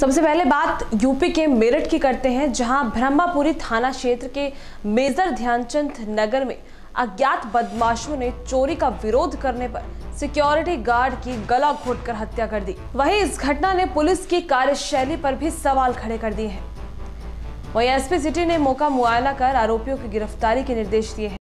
सबसे पहले बात यूपी के मेरठ की करते हैं, जहाँ ब्रह्मापुरी थाना क्षेत्र के मेजर ध्यानचंद नगर में अज्ञात बदमाशों ने चोरी का विरोध करने पर सिक्योरिटी गार्ड की गला घोटकर हत्या कर दी। वहीं इस घटना ने पुलिस की कार्यशैली पर भी सवाल खड़े कर दिए हैं। वहीं एसपी सिटी ने मौका मुआयना कर आरोपियों की गिरफ्तारी के निर्देश दिए हैं।